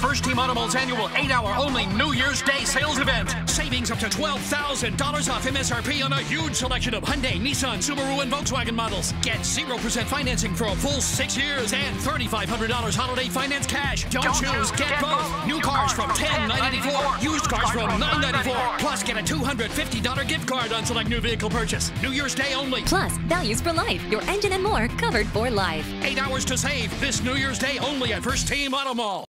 First Team Automall's annual 8-hour only New Year's Day sales event. Savings up to $12,000 off MSRP on a huge selection of Hyundai, Nissan, Subaru, and Volkswagen models. Get 0% financing for a full six years and $3,500 holiday finance cash. Don't, Don't choose, get, get both. both. New cars from $10,994. Used cars from nine ninety four. Plus, get a $250 gift card on select new vehicle purchase. New Year's Day only. Plus, values for life. Your engine and more covered for life. Eight hours to save this New Year's Day only at First Team Auto Mall.